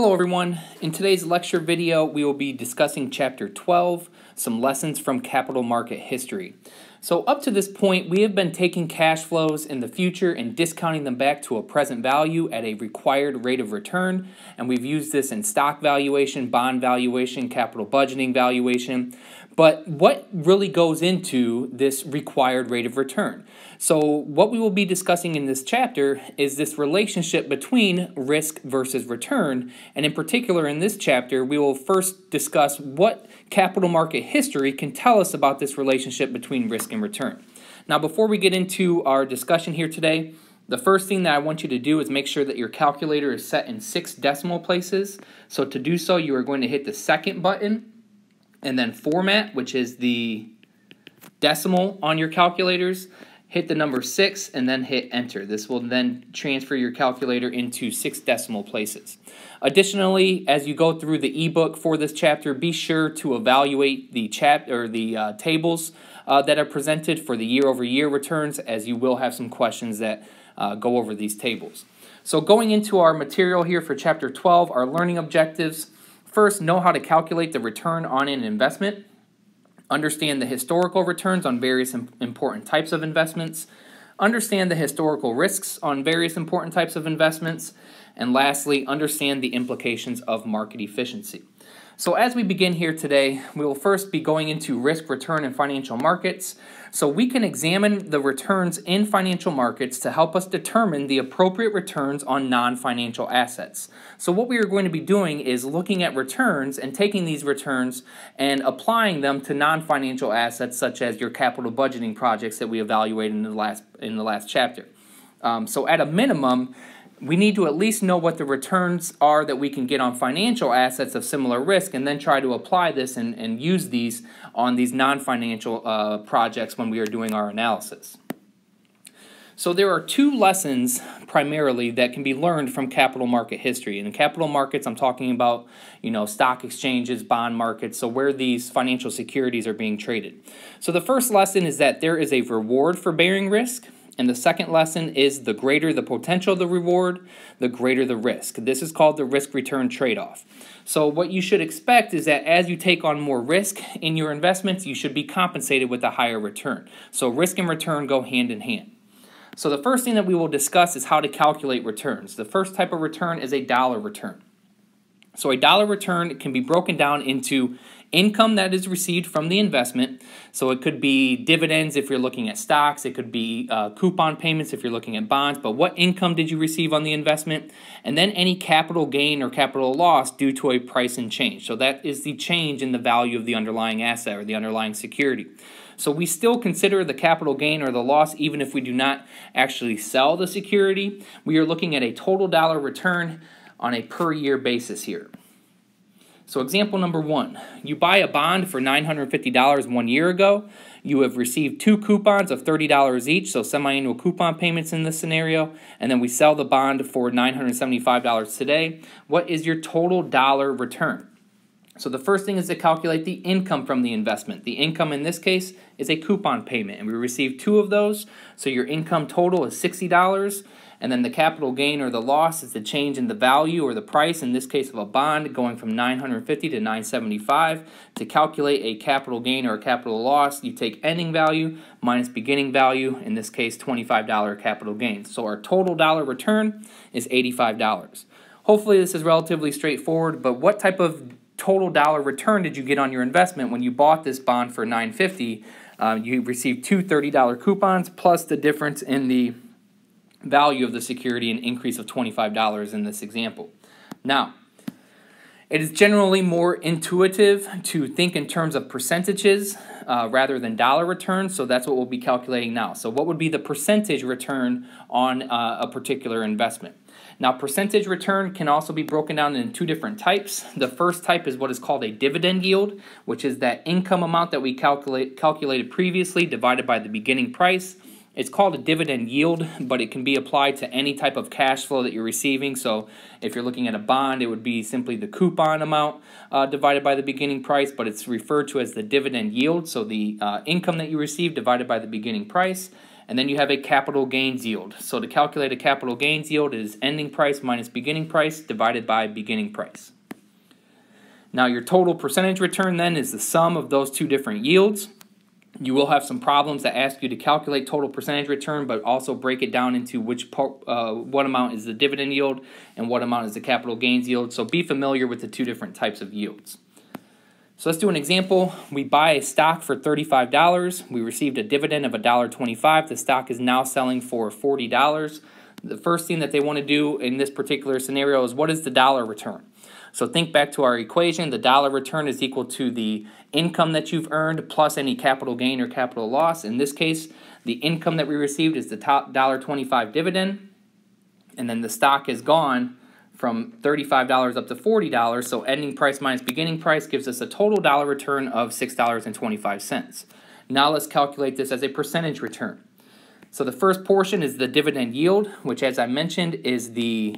Hello everyone. In today's lecture video, we will be discussing chapter 12, some lessons from capital market history. So up to this point, we have been taking cash flows in the future and discounting them back to a present value at a required rate of return, and we've used this in stock valuation, bond valuation, capital budgeting valuation. But what really goes into this required rate of return? So, what we will be discussing in this chapter is this relationship between risk versus return. And in particular, in this chapter, we will first discuss what capital market history can tell us about this relationship between risk and return. Now, before we get into our discussion here today, the first thing that I want you to do is make sure that your calculator is set in six decimal places. So, to do so, you are going to hit the second button and then format, which is the decimal on your calculators, hit the number 6 and then hit enter. This will then transfer your calculator into six decimal places. Additionally, as you go through the ebook for this chapter, be sure to evaluate the chap or the uh, tables uh, that are presented for the year over year returns as you will have some questions that uh, go over these tables. So going into our material here for chapter 12, our learning objectives, First, know how to calculate the return on an investment. Understand the historical returns on various important types of investments. Understand the historical risks on various important types of investments. And lastly, understand the implications of market efficiency. So as we begin here today, we will first be going into risk, return, and financial markets. So we can examine the returns in financial markets to help us determine the appropriate returns on non-financial assets. So what we are going to be doing is looking at returns and taking these returns and applying them to non-financial assets such as your capital budgeting projects that we evaluated in the last in the last chapter. Um, so at a minimum, we need to at least know what the returns are that we can get on financial assets of similar risk and then try to apply this and, and use these on these non-financial uh, projects when we are doing our analysis. So there are two lessons primarily that can be learned from capital market history. And in capital markets, I'm talking about, you know, stock exchanges, bond markets, so where these financial securities are being traded. So the first lesson is that there is a reward for bearing risk and the second lesson is the greater the potential of the reward, the greater the risk. This is called the risk return trade off. So, what you should expect is that as you take on more risk in your investments, you should be compensated with a higher return. So, risk and return go hand in hand. So, the first thing that we will discuss is how to calculate returns. The first type of return is a dollar return. So, a dollar return can be broken down into income that is received from the investment. So it could be dividends if you're looking at stocks, it could be uh, coupon payments if you're looking at bonds. But what income did you receive on the investment? And then any capital gain or capital loss due to a price and change. So that is the change in the value of the underlying asset or the underlying security. So we still consider the capital gain or the loss even if we do not actually sell the security. We are looking at a total dollar return on a per year basis here. So, example number one you buy a bond for $950 one year ago. You have received two coupons of $30 each, so semi annual coupon payments in this scenario, and then we sell the bond for $975 today. What is your total dollar return? So, the first thing is to calculate the income from the investment. The income in this case is a coupon payment, and we received two of those, so your income total is $60 and then the capital gain or the loss is the change in the value or the price, in this case of a bond, going from 950 to 975. To calculate a capital gain or a capital loss, you take ending value minus beginning value, in this case $25 capital gain. So our total dollar return is $85. Hopefully this is relatively straightforward, but what type of total dollar return did you get on your investment when you bought this bond for 950 uh, you received two $30 coupons plus the difference in the value of the security an increase of $25 in this example. Now, it is generally more intuitive to think in terms of percentages uh, rather than dollar returns, so that's what we'll be calculating now. So what would be the percentage return on uh, a particular investment? Now, percentage return can also be broken down in two different types. The first type is what is called a dividend yield, which is that income amount that we calculate, calculated previously divided by the beginning price. It's called a dividend yield, but it can be applied to any type of cash flow that you're receiving. So if you're looking at a bond, it would be simply the coupon amount uh, divided by the beginning price, but it's referred to as the dividend yield. So the uh, income that you receive divided by the beginning price. And then you have a capital gains yield. So to calculate a capital gains yield is ending price minus beginning price divided by beginning price. Now your total percentage return then is the sum of those two different yields. You will have some problems that ask you to calculate total percentage return, but also break it down into which part, uh, what amount is the dividend yield and what amount is the capital gains yield. So be familiar with the two different types of yields. So let's do an example. We buy a stock for $35. We received a dividend of $1.25. The stock is now selling for $40. The first thing that they want to do in this particular scenario is what is the dollar return? So think back to our equation. The dollar return is equal to the income that you've earned plus any capital gain or capital loss. In this case, the income that we received is the top $1.25 dividend. And then the stock is gone from $35 up to $40. So ending price minus beginning price gives us a total dollar return of $6.25. Now let's calculate this as a percentage return. So the first portion is the dividend yield, which as I mentioned is the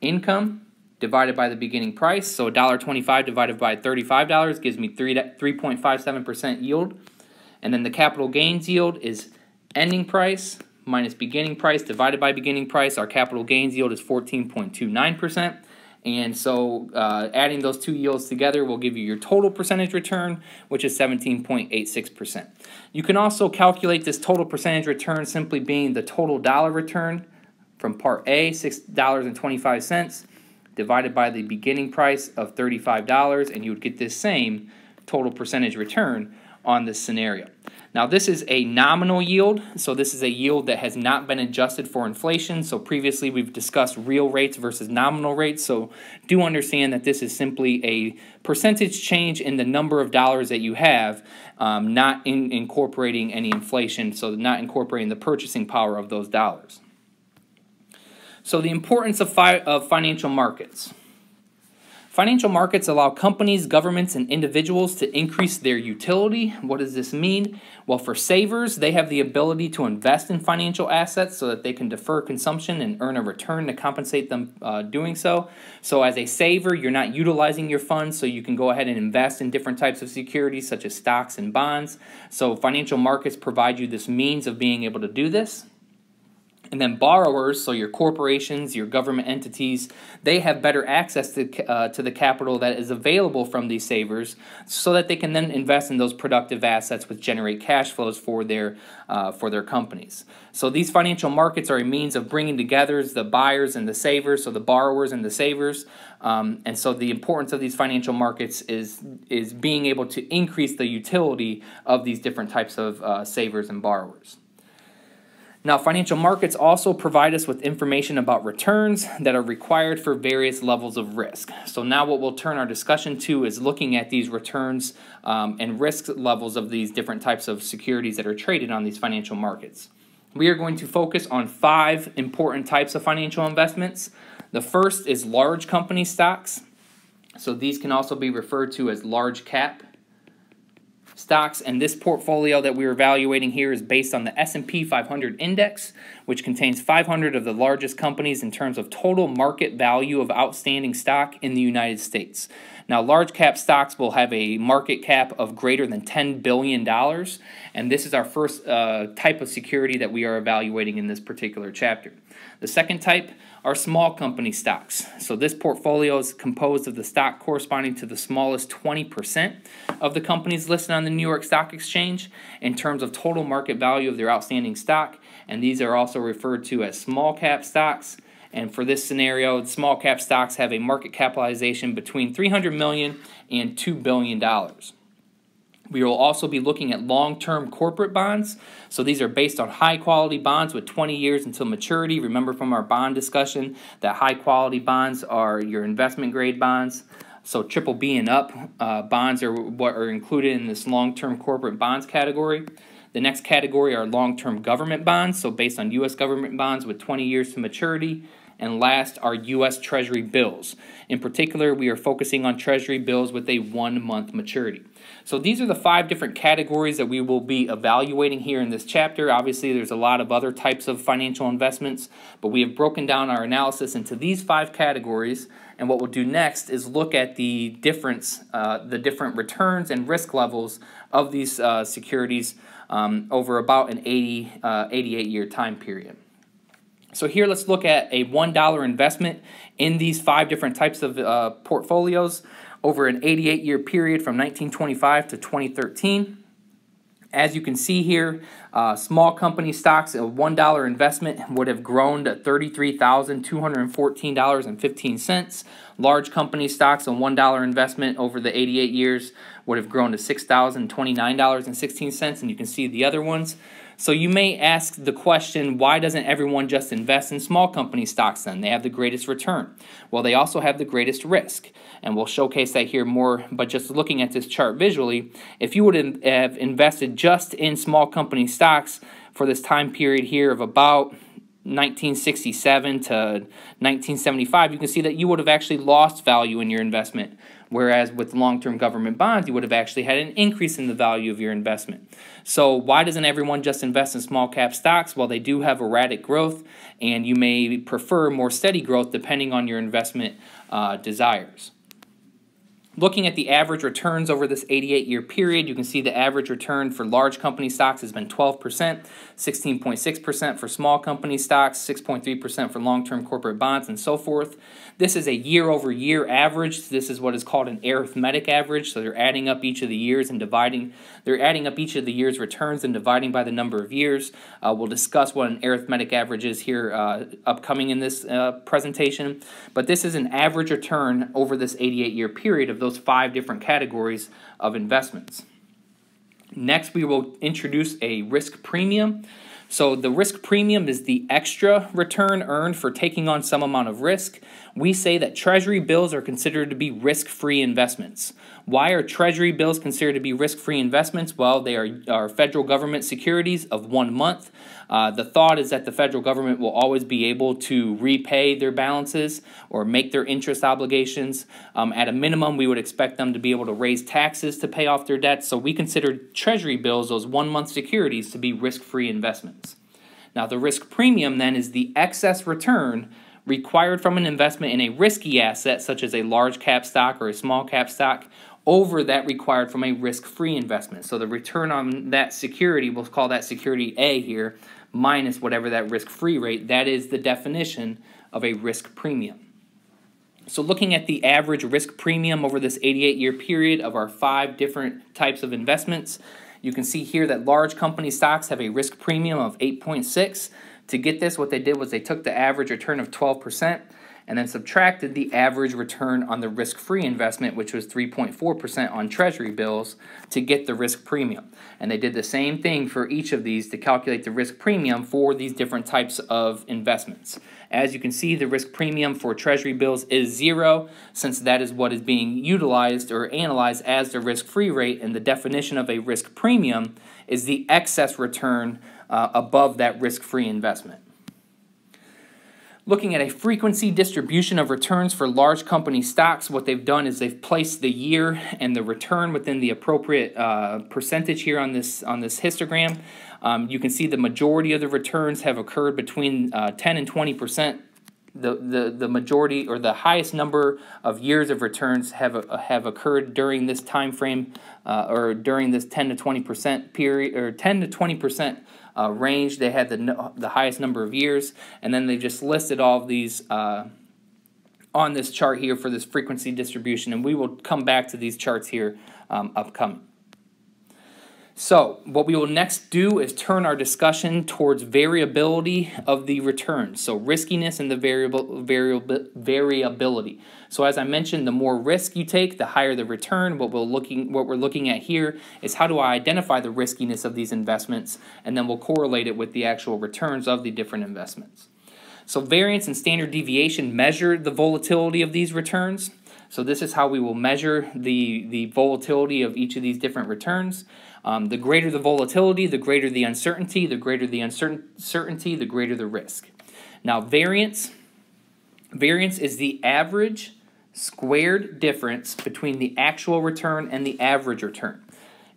income divided by the beginning price. So $1.25 divided by $35 gives me 3, 3.57% yield. And then the capital gains yield is ending price minus beginning price divided by beginning price. Our capital gains yield is 14.29%. And so uh, adding those two yields together will give you your total percentage return, which is 17.86%. You can also calculate this total percentage return simply being the total dollar return from part A, $6.25, divided by the beginning price of $35, and you would get this same total percentage return on this scenario. Now this is a nominal yield, so this is a yield that has not been adjusted for inflation. So previously we've discussed real rates versus nominal rates, so do understand that this is simply a percentage change in the number of dollars that you have, um, not in incorporating any inflation, so not incorporating the purchasing power of those dollars. So the importance of, fi of financial markets. Financial markets allow companies, governments, and individuals to increase their utility. What does this mean? Well, for savers, they have the ability to invest in financial assets so that they can defer consumption and earn a return to compensate them uh, doing so. So, as a saver, you're not utilizing your funds, so you can go ahead and invest in different types of securities such as stocks and bonds. So, financial markets provide you this means of being able to do this. And then borrowers, so your corporations, your government entities, they have better access to, uh, to the capital that is available from these savers so that they can then invest in those productive assets which generate cash flows for their, uh, for their companies. So these financial markets are a means of bringing together the buyers and the savers, so the borrowers and the savers. Um, and so the importance of these financial markets is, is being able to increase the utility of these different types of uh, savers and borrowers. Now, financial markets also provide us with information about returns that are required for various levels of risk. So, now what we'll turn our discussion to is looking at these returns um, and risk levels of these different types of securities that are traded on these financial markets. We are going to focus on five important types of financial investments. The first is large company stocks. So, these can also be referred to as large cap stocks and this portfolio that we're evaluating here is based on the S&P 500 index which contains 500 of the largest companies in terms of total market value of outstanding stock in the United States. Now large cap stocks will have a market cap of greater than 10 billion dollars and this is our first uh, type of security that we are evaluating in this particular chapter. The second type are small company stocks. So this portfolio is composed of the stock corresponding to the smallest 20% of the companies listed on the New York Stock Exchange in terms of total market value of their outstanding stock. And these are also referred to as small cap stocks. And for this scenario, small cap stocks have a market capitalization between 300 million and 2 billion dollars. We will also be looking at long-term corporate bonds. So these are based on high-quality bonds with 20 years until maturity. Remember from our bond discussion that high-quality bonds are your investment grade bonds. So triple B and up uh, bonds are what are included in this long-term corporate bonds category. The next category are long-term government bonds, so based on U.S. government bonds with 20 years to maturity. And last are U.S. Treasury bills. In particular, we are focusing on Treasury bills with a one-month maturity. So these are the five different categories that we will be evaluating here in this chapter. Obviously, there's a lot of other types of financial investments, but we have broken down our analysis into these five categories. And what we'll do next is look at the difference, uh, the different returns and risk levels of these uh, securities um, over about an 80, uh, 88 year time period. So here let's look at a $1 investment in these five different types of uh, portfolios over an 88 year period from 1925 to 2013. As you can see here, uh, small company stocks, a $1 investment would have grown to $33,214.15. Large company stocks, a $1 investment over the 88 years would have grown to $6,029.16. And you can see the other ones. So you may ask the question, why doesn't everyone just invest in small company stocks then? They have the greatest return. Well, they also have the greatest risk. And we'll showcase that here more, but just looking at this chart visually, if you would have invested just in small company stocks for this time period here of about 1967 to 1975, you can see that you would have actually lost value in your investment. Whereas with long term government bonds, you would have actually had an increase in the value of your investment. So, why doesn't everyone just invest in small cap stocks? Well, they do have erratic growth, and you may prefer more steady growth depending on your investment uh, desires. Looking at the average returns over this 88 year period, you can see the average return for large company stocks has been 12%, 16.6% for small company stocks, 6.3% for long term corporate bonds, and so forth. This is a year over year average. This is what is called an arithmetic average. So they're adding up each of the years and dividing, they're adding up each of the year's returns and dividing by the number of years. Uh, we'll discuss what an arithmetic average is here uh, upcoming in this uh, presentation. But this is an average return over this 88 year period of those five different categories of investments. Next, we will introduce a risk premium. So, the risk premium is the extra return earned for taking on some amount of risk. We say that treasury bills are considered to be risk free investments. Why are treasury bills considered to be risk free investments? Well, they are, are federal government securities of one month. Uh, the thought is that the federal government will always be able to repay their balances or make their interest obligations. Um, at a minimum, we would expect them to be able to raise taxes to pay off their debts. So we consider treasury bills, those one month securities, to be risk free investments. Now, the risk premium then is the excess return required from an investment in a risky asset, such as a large cap stock or a small cap stock, over that required from a risk free investment. So the return on that security, we'll call that security A here, minus whatever that risk free rate, that is the definition of a risk premium. So, looking at the average risk premium over this 88 year period of our five different types of investments, you can see here that large company stocks have a risk premium of 8.6. To get this, what they did was they took the average return of 12% and then subtracted the average return on the risk free investment, which was 3.4% on treasury bills, to get the risk premium. And they did the same thing for each of these to calculate the risk premium for these different types of investments. As you can see, the risk premium for treasury bills is zero, since that is what is being utilized or analyzed as the risk free rate, and the definition of a risk premium is the excess return uh, above that risk free investment looking at a frequency distribution of returns for large company stocks. What they've done is they've placed the year and the return within the appropriate uh, percentage here on this on this histogram. Um, you can see the majority of the returns have occurred between uh, 10 and 20 percent. The, the, the majority or the highest number of years of returns have uh, have occurred during this time frame uh, or during this 10 to 20 percent period or 10 to 20 percent uh, range. They had the, the highest number of years, and then they just listed all of these uh, on this chart here for this frequency distribution, and we will come back to these charts here um, upcoming. So, what we will next do is turn our discussion towards variability of the returns. So, riskiness and the variable, variable variability. So, as I mentioned, the more risk you take, the higher the return. What we're looking what we're looking at here is how do I identify the riskiness of these investments, and then we'll correlate it with the actual returns of the different investments. So, variance and standard deviation measure the volatility of these returns. So, this is how we will measure the the volatility of each of these different returns. Um, the greater the volatility, the greater the uncertainty, the greater the uncertainty, the greater the risk. Now, variance, variance is the average squared difference between the actual return and the average return.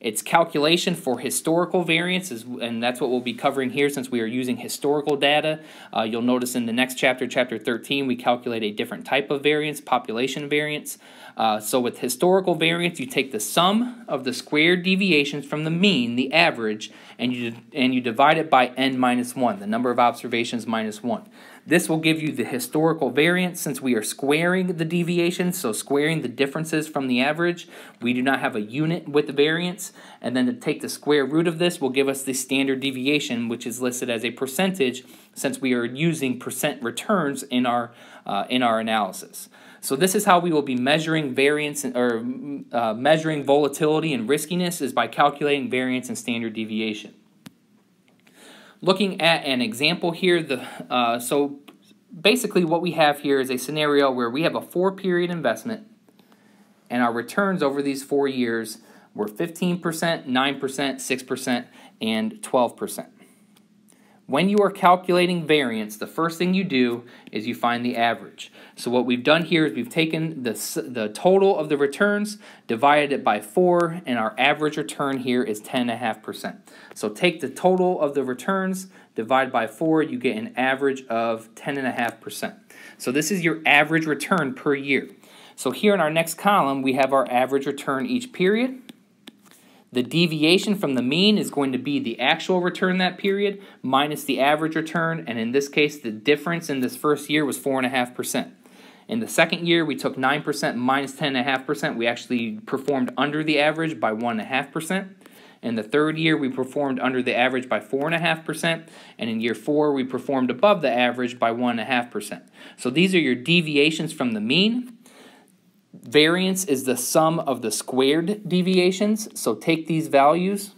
It's calculation for historical variances, and that's what we'll be covering here since we are using historical data. Uh, you'll notice in the next chapter, chapter 13, we calculate a different type of variance, population variance. Uh, so with historical variance, you take the sum of the squared deviations from the mean, the average, and you and you divide it by n minus 1, the number of observations minus 1. This will give you the historical variance since we are squaring the deviations, so squaring the differences from the average. We do not have a unit with the variance, and then to take the square root of this will give us the standard deviation, which is listed as a percentage since we are using percent returns in our, uh, in our analysis. So this is how we will be measuring variance or uh, measuring volatility and riskiness is by calculating variance and standard deviation. Looking at an example here, the uh, so basically what we have here is a scenario where we have a four period investment and our returns over these four years were 15%, 9%, 6%, and 12%. When you are calculating variance, the first thing you do is you find the average. So what we've done here is we've taken the, the total of the returns, divided it by 4, and our average return here is 10.5%. So take the total of the returns, divide by 4, you get an average of 10.5%. So this is your average return per year. So here in our next column, we have our average return each period. The deviation from the mean is going to be the actual return that period minus the average return, and in this case, the difference in this first year was 4.5%. In the second year, we took 9% minus 10.5%. We actually performed under the average by 1.5%. In the third year, we performed under the average by 4.5%. And in year four, we performed above the average by 1.5%. So these are your deviations from the mean. Variance is the sum of the squared deviations. So take these values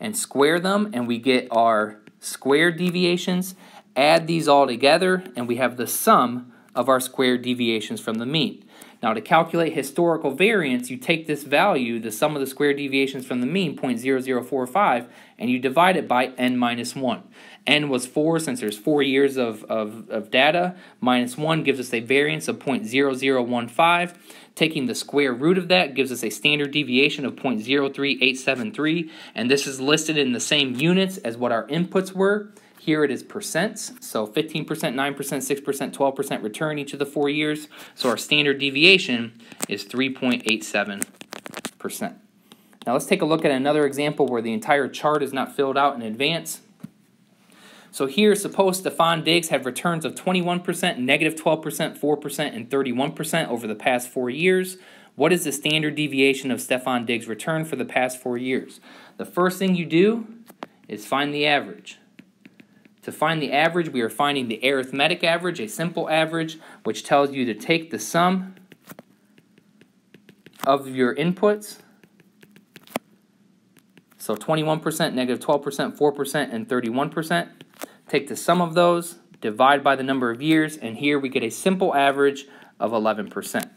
and square them, and we get our squared deviations. Add these all together, and we have the sum of our squared deviations from the mean. Now to calculate historical variance, you take this value, the sum of the square deviations from the mean, 0.0045, and you divide it by n minus 1. N was 4 since there's 4 years of, of, of data. Minus 1 gives us a variance of 0.0015. Taking the square root of that gives us a standard deviation of 0.03873, and this is listed in the same units as what our inputs were. Here it is percents, so 15%, 9%, 6%, 12% return each of the four years. So our standard deviation is 3.87%. Now let's take a look at another example where the entire chart is not filled out in advance. So here, suppose Stefon Diggs had returns of 21%, negative 12%, 4%, and 31% over the past four years. What is the standard deviation of Stefon Diggs' return for the past four years? The first thing you do is find the average. To find the average, we are finding the arithmetic average, a simple average, which tells you to take the sum of your inputs. So 21%, negative 12%, 4%, and 31%. Take the sum of those, divide by the number of years, and here we get a simple average of 11%.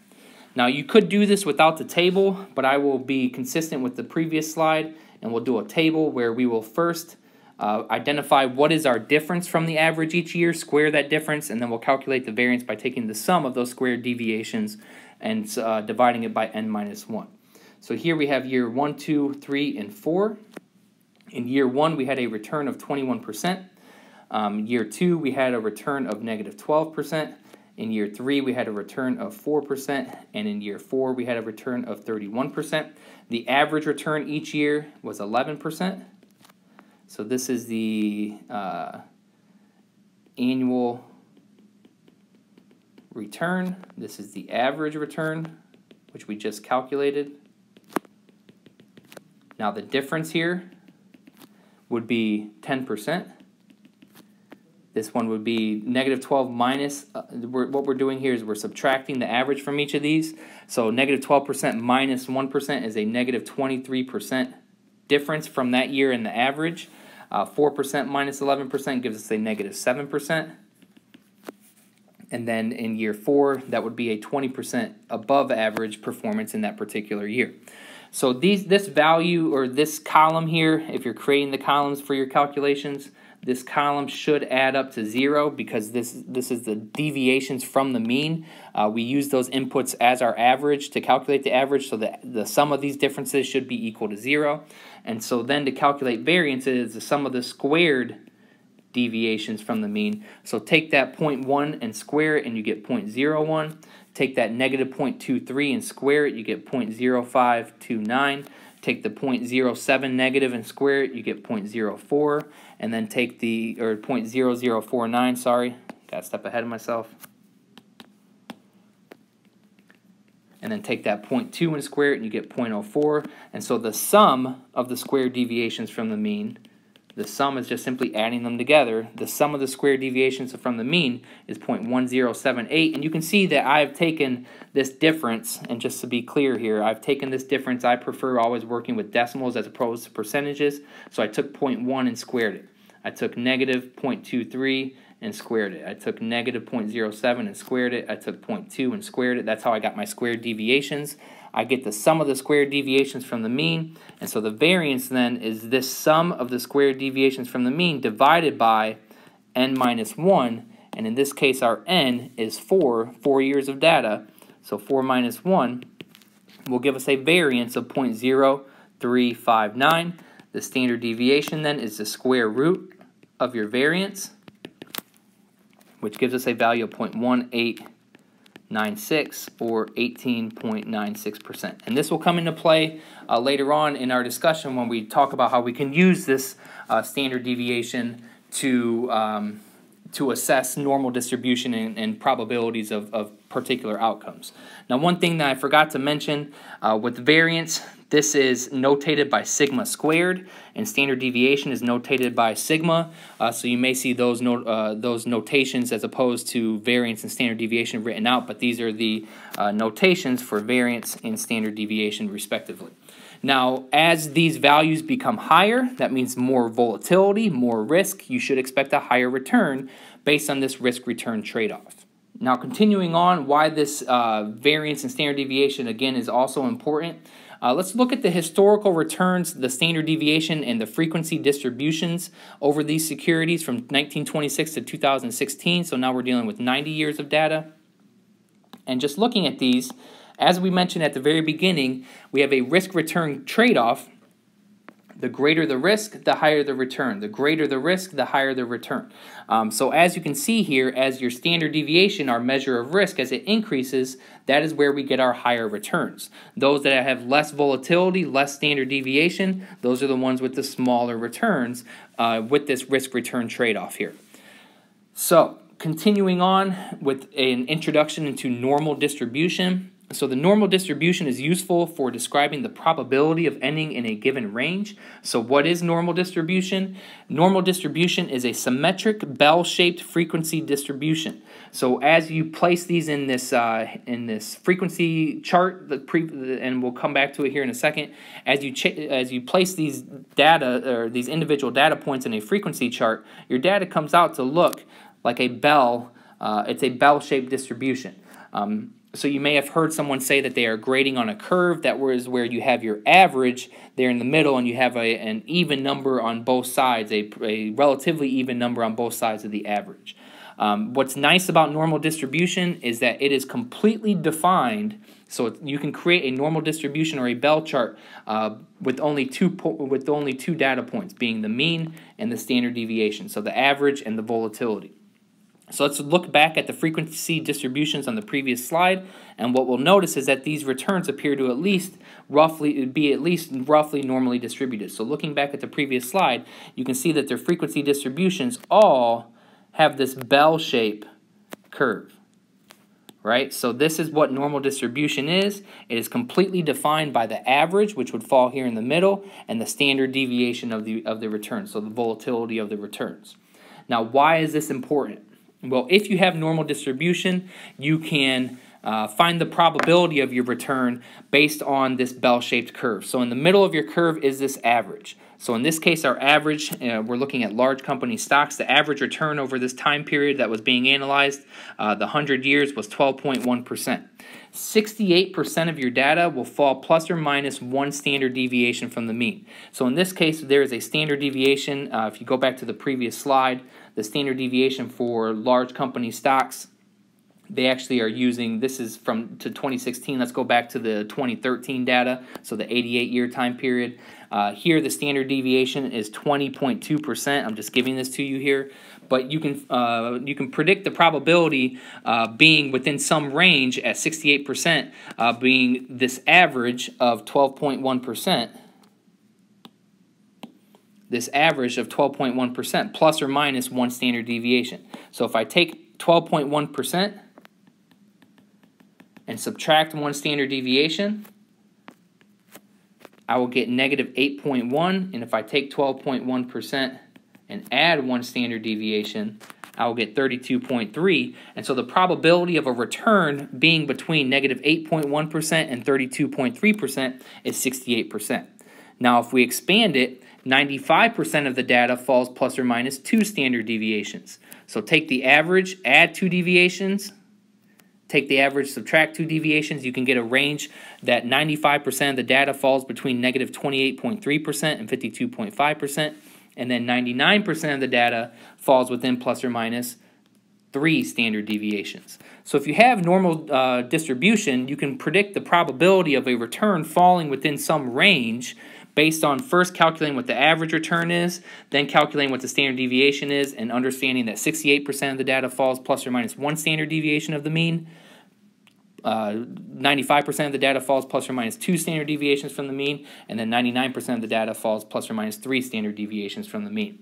Now you could do this without the table, but I will be consistent with the previous slide, and we'll do a table where we will first uh, identify what is our difference from the average each year, square that difference, and then we'll calculate the variance by taking the sum of those squared deviations and uh, dividing it by n minus 1. So here we have year 1, 2, 3, and 4. In year 1, we had a return of 21%. Um, year 2, we had a return of negative 12%. In year 3, we had a return of 4%. And in year 4, we had a return of 31%. The average return each year was 11%. So this is the uh, annual return. This is the average return, which we just calculated. Now the difference here would be 10%. This one would be negative 12 minus, uh, we're, what we're doing here is we're subtracting the average from each of these. So negative 12% minus 1 is a negative 23% difference from that year in the average. Uh, 4% minus 11% gives us a negative 7%. And then in year four, that would be a 20% above average performance in that particular year. So these this value or this column here, if you're creating the columns for your calculations, this column should add up to zero because this, this is the deviations from the mean. Uh, we use those inputs as our average to calculate the average, so the, the sum of these differences should be equal to zero. And so then to calculate variances, the sum of the squared deviations from the mean. So take that 0.1 and square it, and you get 0.01. Take that negative 0.23 and square it, you get 0.0529. Take the 0.07 negative and square it, you get 0.04. And then take the, or 0.0049, sorry, got a step ahead of myself. and then take that 0.2 and square it and you get 0.04 and so the sum of the square deviations from the mean the sum is just simply adding them together. The sum of the square deviations from the mean is 0.1078. And you can see that I've taken this difference, and just to be clear here, I've taken this difference. I prefer always working with decimals as opposed to percentages. So I took 0.1 and squared it. I took negative 0.23 and squared it. I took negative 0.07 and squared it. I took 0.2 and squared it. That's how I got my squared deviations. I get the sum of the squared deviations from the mean. And so the variance then is this sum of the squared deviations from the mean divided by n minus 1. And in this case, our n is 4, 4 years of data. So 4 minus 1 will give us a variance of 0.0359. The standard deviation then is the square root of your variance, which gives us a value of 0.18 0.96 or 18.96%. And this will come into play uh, later on in our discussion when we talk about how we can use this uh, standard deviation to, um, to assess normal distribution and, and probabilities of, of particular outcomes. Now, one thing that I forgot to mention uh, with variance, this is notated by sigma squared, and standard deviation is notated by sigma. Uh, so you may see those uh, those notations as opposed to variance and standard deviation written out, but these are the uh, notations for variance and standard deviation respectively. Now, as these values become higher, that means more volatility, more risk, you should expect a higher return based on this risk-return trade-off. Now, continuing on, why this uh, variance and standard deviation, again, is also important. Uh, let's look at the historical returns, the standard deviation, and the frequency distributions over these securities from 1926 to 2016. So now we're dealing with 90 years of data. And just looking at these, as we mentioned at the very beginning, we have a risk return trade off the greater the risk, the higher the return. The greater the risk, the higher the return. Um, so as you can see here, as your standard deviation, our measure of risk, as it increases, that is where we get our higher returns. Those that have less volatility, less standard deviation, those are the ones with the smaller returns uh, with this risk-return trade-off here. So continuing on with an introduction into normal distribution. So the normal distribution is useful for describing the probability of ending in a given range. So what is normal distribution? Normal distribution is a symmetric bell-shaped frequency distribution. So as you place these in this uh, in this frequency chart, the and we'll come back to it here in a second. As you as you place these data or these individual data points in a frequency chart, your data comes out to look like a bell. Uh, it's a bell-shaped distribution. Um, so you may have heard someone say that they are grading on a curve. That was where you have your average there in the middle and you have a, an even number on both sides, a, a relatively even number on both sides of the average. Um, what's nice about normal distribution is that it is completely defined. So you can create a normal distribution or a bell chart uh, with only two with only two data points, being the mean and the standard deviation. So the average and the volatility. So let's look back at the frequency distributions on the previous slide, and what we'll notice is that these returns appear to at least roughly be at least roughly normally distributed. So looking back at the previous slide, you can see that their frequency distributions all have this bell shape curve. Right? So this is what normal distribution is. It is completely defined by the average, which would fall here in the middle, and the standard deviation of the of the returns, so the volatility of the returns. Now, why is this important? Well, if you have normal distribution, you can uh, find the probability of your return based on this bell-shaped curve. So in the middle of your curve is this average. So in this case, our average, uh, we're looking at large company stocks. The average return over this time period that was being analyzed, uh, the 100 years, was 12.1%. 68% of your data will fall plus or minus one standard deviation from the mean. So in this case, there is a standard deviation. Uh, if you go back to the previous slide, the standard deviation for large company stocks they actually are using this is from to 2016 let's go back to the 2013 data so the 88 year time period. Uh, here the standard deviation is 20.2% i'm just giving this to you here. But you can uh, you can predict the probability uh, being within some range at 68% uh, being this average of 12.1% this average of 12.1% plus or minus one standard deviation so if i take 12.1% and subtract one standard deviation, I will get negative 8.1. And if I take 12.1% and add one standard deviation, I will get 32.3. And so the probability of a return being between negative 8.1 and 32.3% is 68%. Now, if we expand it, 95% of the data falls plus or minus two standard deviations. So take the average, add two deviations, take the average, subtract two deviations, you can get a range that 95% of the data falls between negative 28.3% and 52.5%, and then 99% of the data falls within plus or minus three standard deviations. So if you have normal uh, distribution, you can predict the probability of a return falling within some range based on first calculating what the average return is, then calculating what the standard deviation is, and understanding that 68% of the data falls plus or minus one standard deviation of the mean. 95% uh, of the data falls plus or minus two standard deviations from the mean, and then 99% of the data falls plus or minus three standard deviations from the mean.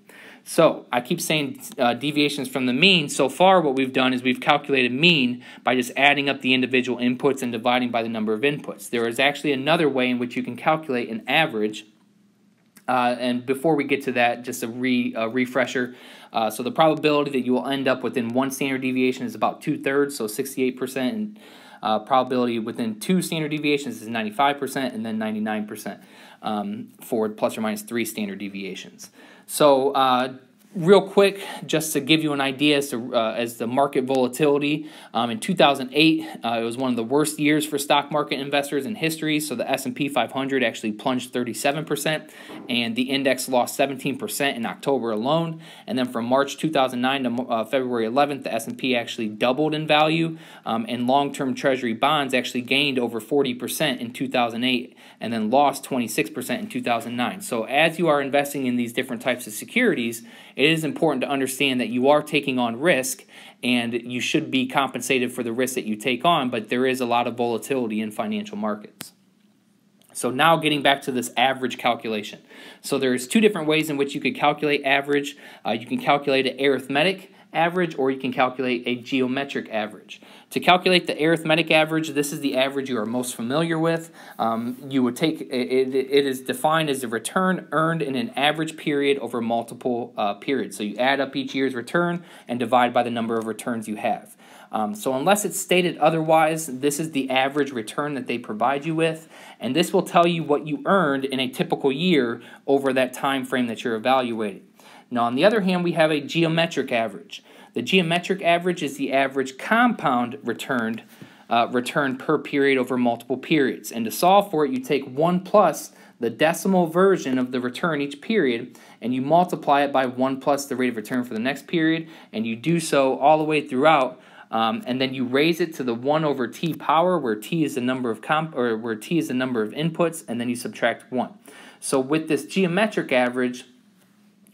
So I keep saying uh, deviations from the mean. So far, what we've done is we've calculated mean by just adding up the individual inputs and dividing by the number of inputs. There is actually another way in which you can calculate an average. Uh, and before we get to that, just a, re, a refresher. Uh, so the probability that you will end up within one standard deviation is about two thirds, so 68%. And uh, probability within two standard deviations is 95%, and then 99% um, for plus or minus three standard deviations. So uh, real quick, just to give you an idea as to uh, as the market volatility, um, in 2008, uh, it was one of the worst years for stock market investors in history. So the S&P 500 actually plunged 37%, and the index lost 17% in October alone. And then from March 2009 to uh, February 11th, the S&P actually doubled in value, um, and long-term Treasury bonds actually gained over 40% in 2008, and then lost 26% in 2009. So as you are investing in these different types of securities, it is important to understand that you are taking on risk and you should be compensated for the risk that you take on, but there is a lot of volatility in financial markets. So now getting back to this average calculation. So there's two different ways in which you could calculate average. Uh, you can calculate an arithmetic average or you can calculate a geometric average. To calculate the arithmetic average, this is the average you are most familiar with. Um, you would take it, it is defined as the return earned in an average period over multiple uh, periods. So you add up each year's return and divide by the number of returns you have. Um, so unless it's stated otherwise, this is the average return that they provide you with, and this will tell you what you earned in a typical year over that time frame that you're evaluating. Now, on the other hand, we have a geometric average. The geometric average is the average compound returned uh, return per period over multiple periods. And to solve for it, you take 1 plus the decimal version of the return each period, and you multiply it by 1 plus the rate of return for the next period, and you do so all the way throughout. Um, and then you raise it to the 1 over t power, where t is the number of comp or where t is the number of inputs, and then you subtract 1. So with this geometric average,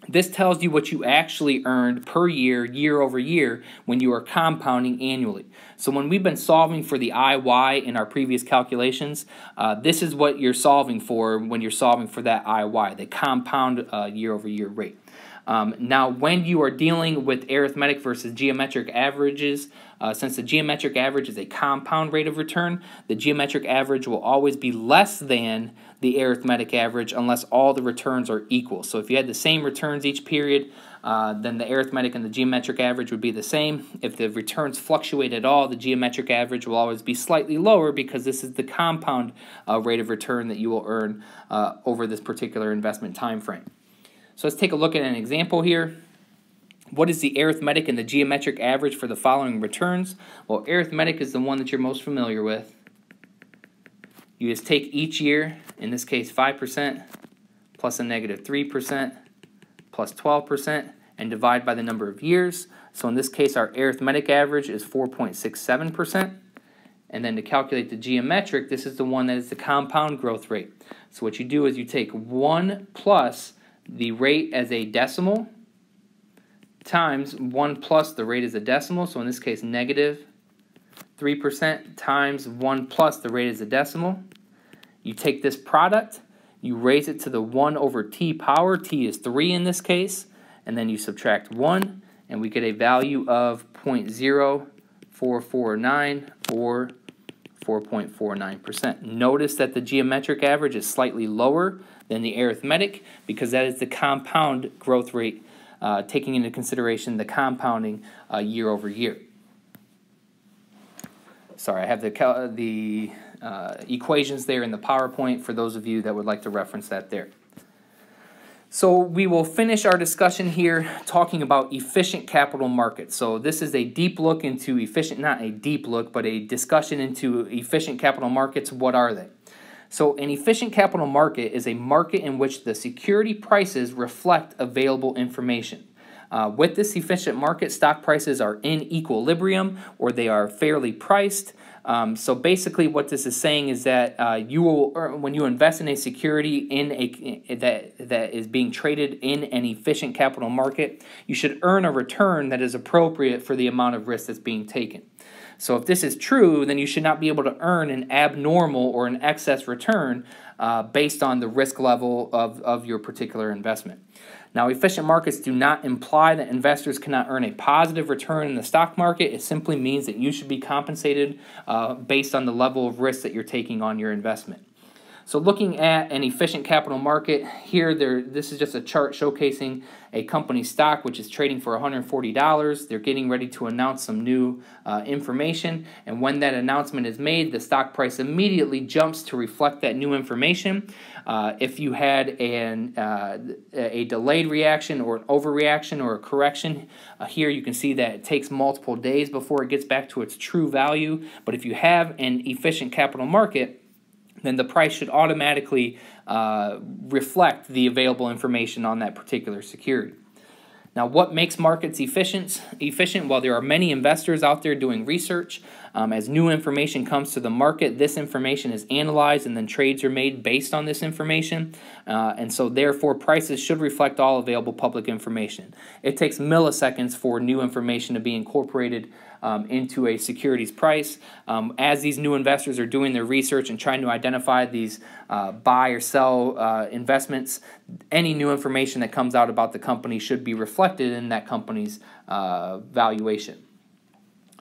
this tells you what you actually earned per year, year over year, when you are compounding annually. So when we've been solving for the IY in our previous calculations, uh, this is what you're solving for when you're solving for that IY, the compound uh, year over year rate. Um, now, when you are dealing with arithmetic versus geometric averages, uh, since the geometric average is a compound rate of return, the geometric average will always be less than the arithmetic average unless all the returns are equal. So if you had the same returns each period, uh, then the arithmetic and the geometric average would be the same. If the returns fluctuate at all, the geometric average will always be slightly lower because this is the compound uh, rate of return that you will earn uh, over this particular investment time frame. So let's take a look at an example here. What is the arithmetic and the geometric average for the following returns? Well, arithmetic is the one that you're most familiar with. You just take each year, in this case 5%, plus a negative 3%, plus 12%, and divide by the number of years. So in this case, our arithmetic average is 4.67%. And then to calculate the geometric, this is the one that is the compound growth rate. So what you do is you take 1 plus the rate as a decimal times 1 plus the rate as a decimal, so in this case negative 3% times 1 plus the rate as a decimal. You take this product, you raise it to the 1 over t power, t is 3 in this case, and then you subtract 1, and we get a value of 0.0449 or 4.49%. Notice that the geometric average is slightly lower than the arithmetic because that is the compound growth rate, uh, taking into consideration the compounding uh, year over year. Sorry, I have the, the uh, equations there in the PowerPoint for those of you that would like to reference that there. So we will finish our discussion here talking about efficient capital markets. So this is a deep look into efficient, not a deep look, but a discussion into efficient capital markets. What are they? So an efficient capital market is a market in which the security prices reflect available information. Uh, with this efficient market, stock prices are in equilibrium or they are fairly priced. Um, so basically, what this is saying is that uh, you will, when you invest in a security in a that that is being traded in an efficient capital market, you should earn a return that is appropriate for the amount of risk that's being taken. So if this is true, then you should not be able to earn an abnormal or an excess return uh, based on the risk level of, of your particular investment. Now, efficient markets do not imply that investors cannot earn a positive return in the stock market. It simply means that you should be compensated uh, based on the level of risk that you're taking on your investment. So looking at an efficient capital market, here there this is just a chart showcasing a company stock which is trading for $140. They're getting ready to announce some new uh, information, and when that announcement is made, the stock price immediately jumps to reflect that new information. Uh, if you had an, uh, a delayed reaction or an overreaction or a correction, uh, here you can see that it takes multiple days before it gets back to its true value. But if you have an efficient capital market, then the price should automatically uh, reflect the available information on that particular security. Now, what makes markets efficient? Efficient. Well, there are many investors out there doing research. Um, as new information comes to the market, this information is analyzed and then trades are made based on this information. Uh, and so, therefore, prices should reflect all available public information. It takes milliseconds for new information to be incorporated um, into a securities price. Um, as these new investors are doing their research and trying to identify these uh, buy or sell uh, investments, any new information that comes out about the company should be reflected in that company's uh, valuation.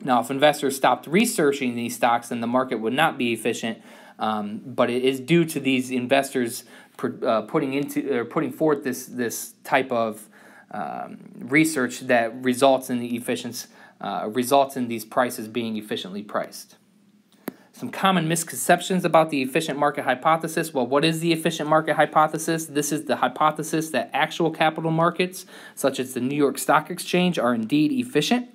Now, if investors stopped researching these stocks, then the market would not be efficient. Um, but it is due to these investors uh, putting into or putting forth this this type of um, research that results in the efficiency uh, results in these prices being efficiently priced. Some common misconceptions about the efficient market hypothesis. Well, what is the efficient market hypothesis? This is the hypothesis that actual capital markets, such as the New York Stock Exchange, are indeed efficient.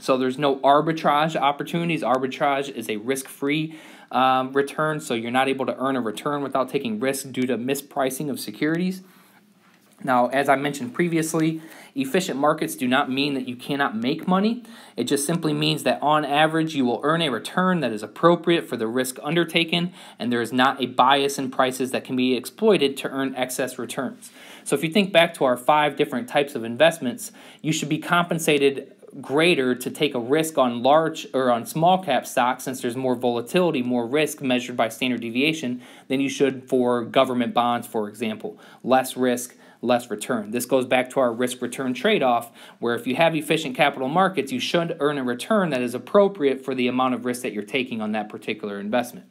So there's no arbitrage opportunities. Arbitrage is a risk free um, return, so you're not able to earn a return without taking risk due to mispricing of securities. Now, as I mentioned previously, efficient markets do not mean that you cannot make money. It just simply means that on average, you will earn a return that is appropriate for the risk undertaken, and there is not a bias in prices that can be exploited to earn excess returns. So, if you think back to our five different types of investments, you should be compensated greater to take a risk on large or on small cap stocks since there's more volatility, more risk measured by standard deviation than you should for government bonds, for example. Less risk, less return. This goes back to our risk return trade off, where if you have efficient capital markets, you should earn a return that is appropriate for the amount of risk that you're taking on that particular investment.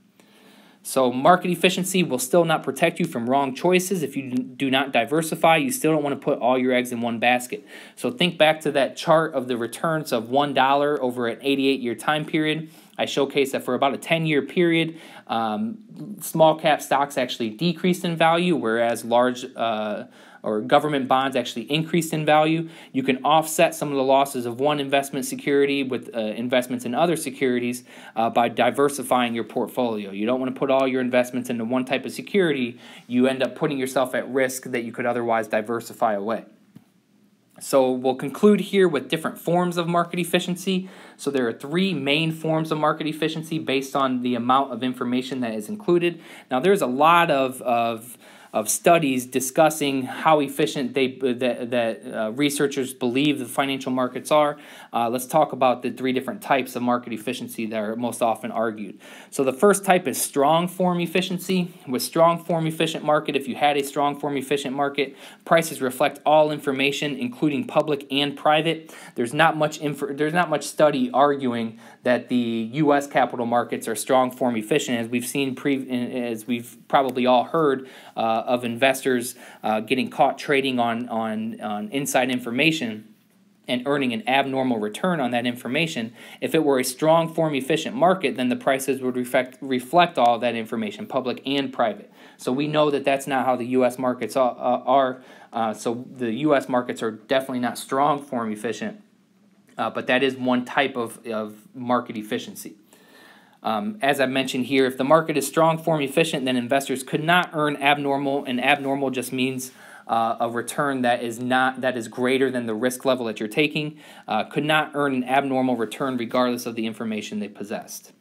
So, market efficiency will still not protect you from wrong choices. If you do not diversify, you still don't want to put all your eggs in one basket. So, think back to that chart of the returns of $1 over an 88 year time period. I showcased that for about a 10 year period, um, small cap stocks actually decreased in value, whereas large uh, or government bonds actually increased in value. You can offset some of the losses of one investment security with uh, investments in other securities uh, by diversifying your portfolio. You don't want to put all your investments into one type of security. You end up putting yourself at risk that you could otherwise diversify away. So we'll conclude here with different forms of market efficiency. So there are three main forms of market efficiency based on the amount of information that is included. Now there's a lot of, of of studies discussing how efficient they that, that uh, researchers believe the financial markets are. Uh, let's talk about the three different types of market efficiency that are most often argued. So the first type is strong form efficiency. With strong form efficient market, if you had a strong form efficient market, prices reflect all information, including public and private. There's not much there's not much study arguing that the U.S. capital markets are strong form efficient, as we've seen as we've probably all heard uh, of investors uh, getting caught trading on, on, on inside information and earning an abnormal return on that information. If it were a strong form efficient market, then the prices would reflect, reflect all that information, public and private. So we know that that's not how the U.S. markets are. are uh, so the U.S. markets are definitely not strong form efficient, uh, but that is one type of, of market efficiency. Um, as I mentioned here, if the market is strong form efficient, then investors could not earn abnormal, and abnormal just means uh, a return that is not that is greater than the risk level that you're taking, uh, could not earn an abnormal return regardless of the information they possessed.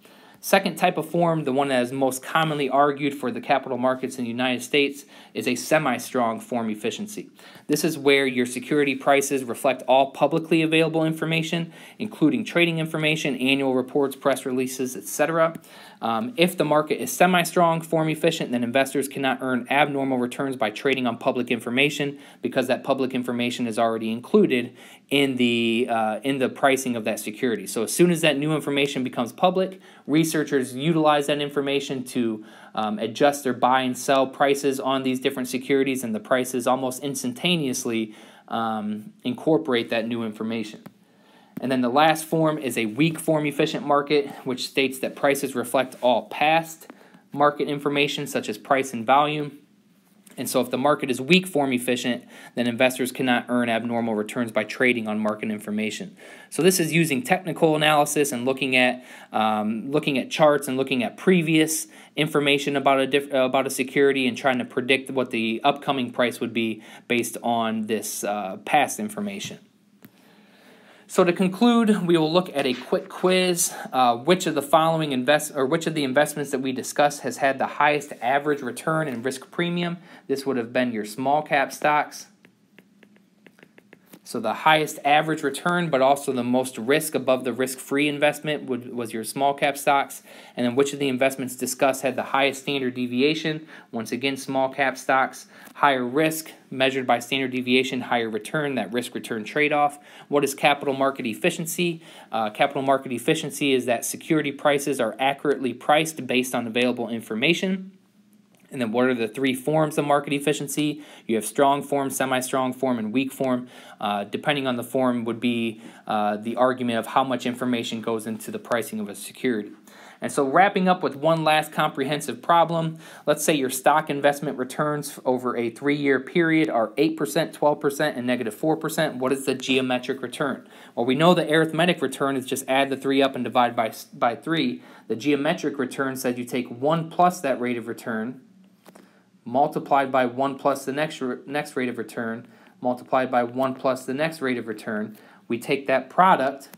Second type of form, the one that is most commonly argued for the capital markets in the United States, is a semi strong form efficiency. This is where your security prices reflect all publicly available information, including trading information, annual reports, press releases, etc. Um, if the market is semi strong, form efficient, then investors cannot earn abnormal returns by trading on public information because that public information is already included in the, uh, in the pricing of that security. So as soon as that new information becomes public, researchers utilize that information to um, adjust their buy and sell prices on these different securities, and the prices almost instantaneously um, incorporate that new information. And then the last form is a weak form efficient market, which states that prices reflect all past market information, such as price and volume. And so, if the market is weak form efficient, then investors cannot earn abnormal returns by trading on market information. So, this is using technical analysis and looking at um, looking at charts and looking at previous information about a diff- about a security and trying to predict what the upcoming price would be based on this uh, past information. So to conclude, we will look at a quick quiz. Uh, which of the following invest or which of the investments that we discussed has had the highest average return and risk premium? This would have been your small cap stocks. So the highest average return, but also the most risk above the risk-free investment would, was your small cap stocks. And then which of the investments discussed had the highest standard deviation? Once again, small cap stocks. Higher risk measured by standard deviation, higher return, that risk-return trade-off. What is capital market efficiency? Uh, capital market efficiency is that security prices are accurately priced based on available information. And then what are the three forms of market efficiency? You have strong form, semi-strong form, and weak form. Uh, depending on the form would be uh, the argument of how much information goes into the pricing of a security. And so wrapping up with one last comprehensive problem, let's say your stock investment returns over a three-year period are 8%, 12%, and negative 4%. What is the geometric return? Well, we know the arithmetic return is just add the 3 up and divide by, by 3. The geometric return says you take 1 plus that rate of return, multiplied by 1 plus the next, next rate of return, multiplied by 1 plus the next rate of return. We take that product,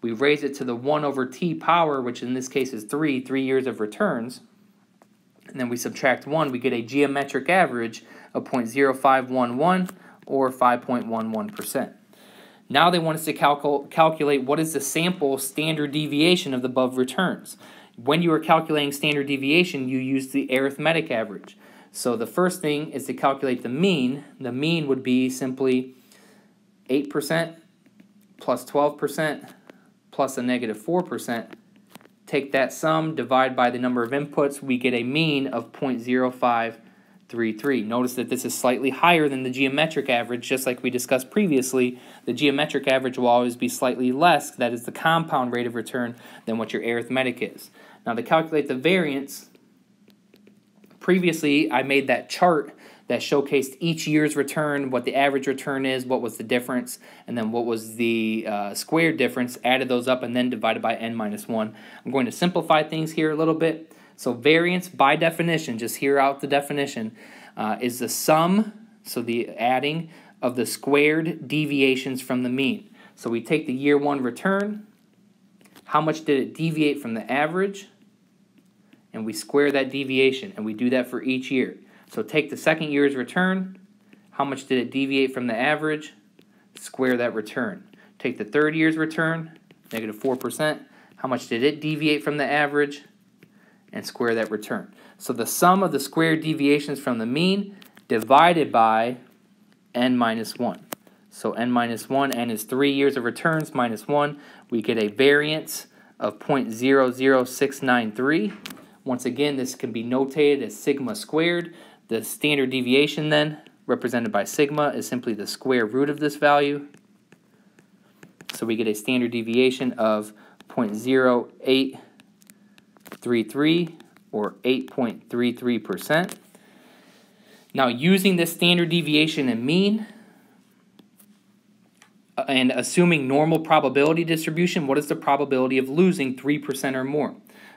we raise it to the 1 over t power, which in this case is 3, 3 years of returns, and then we subtract 1, we get a geometric average of 0.0511 or 5.11%. Now they want us to calcul calculate what is the sample standard deviation of the above returns. When you are calculating standard deviation, you use the arithmetic average. So the first thing is to calculate the mean. The mean would be simply 8% plus 12% plus a negative 4%. Take that sum, divide by the number of inputs, we get a mean of 0.0533. Notice that this is slightly higher than the geometric average, just like we discussed previously. The geometric average will always be slightly less, that is the compound rate of return, than what your arithmetic is. Now to calculate the variance, Previously, I made that chart that showcased each year's return, what the average return is, what was the difference, and then what was the uh, squared difference, added those up, and then divided by n minus 1. I'm going to simplify things here a little bit. So variance, by definition, just hear out the definition, uh, is the sum, so the adding of the squared deviations from the mean. So we take the year one return, how much did it deviate from the average, and we square that deviation, and we do that for each year. So take the second year's return, how much did it deviate from the average, square that return. Take the third year's return, negative 4%, how much did it deviate from the average, and square that return. So the sum of the squared deviations from the mean divided by n minus 1. So n minus 1, n is 3 years of returns minus 1. We get a variance of 0.00693. Once again, this can be notated as sigma squared. The standard deviation then, represented by sigma, is simply the square root of this value. So we get a standard deviation of 0.0833 or 8.33%. Now, using this standard deviation and mean, uh, and assuming normal probability distribution, what is the probability of losing 3% or more?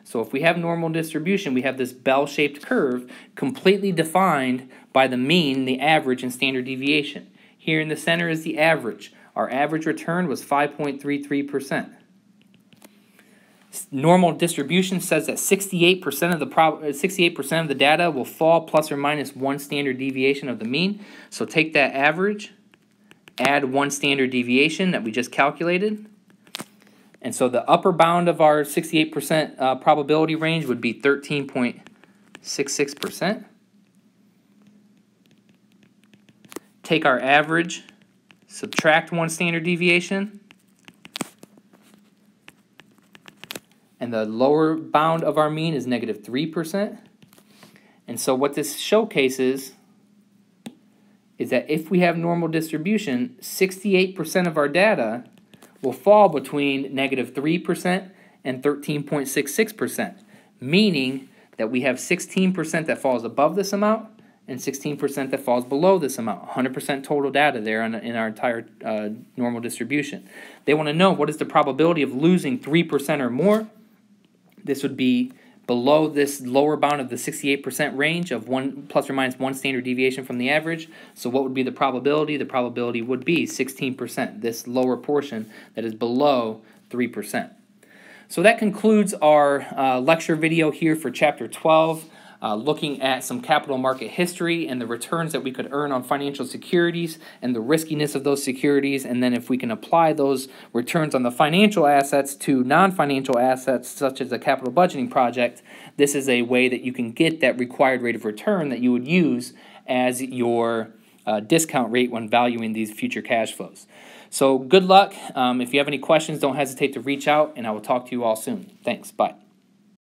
So if we have normal distribution, we have this bell-shaped curve completely defined by the mean, the average, and standard deviation. Here in the center is the average. Our average return was 5.33%. Normal distribution says that 68% of the 68% uh, of the data will fall plus or minus one standard deviation of the mean. So take that average, add one standard deviation that we just calculated. And so the upper bound of our 68% uh, probability range would be 13.66%. Take our average, subtract one standard deviation, and the lower bound of our mean is negative 3%. And so what this showcases is that if we have normal distribution, 68% of our data will fall between negative 3% and 13.66%, meaning that we have 16% that falls above this amount and 16% that falls below this amount. 100% total data there in, in our entire uh, normal distribution. They want to know what is the probability of losing 3% or more. This would be below this lower bound of the 68% range of one plus or minus one standard deviation from the average. So what would be the probability? The probability would be 16%, this lower portion that is below 3%. So that concludes our uh, lecture video here for chapter 12 uh, looking at some capital market history and the returns that we could earn on financial securities and the riskiness of those securities. And then if we can apply those returns on the financial assets to non financial assets, such as a capital budgeting project, this is a way that you can get that required rate of return that you would use as your uh, discount rate when valuing these future cash flows. So good luck. Um, if you have any questions, don't hesitate to reach out, and I will talk to you all soon. Thanks. Bye.